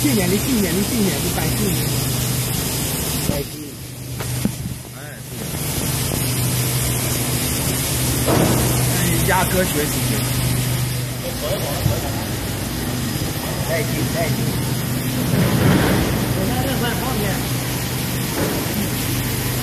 去年的，去年的，去年的，百去年的，百去。哎，是的。哎，压哥学习学习。我回，再去，再去。